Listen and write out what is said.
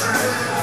That's right.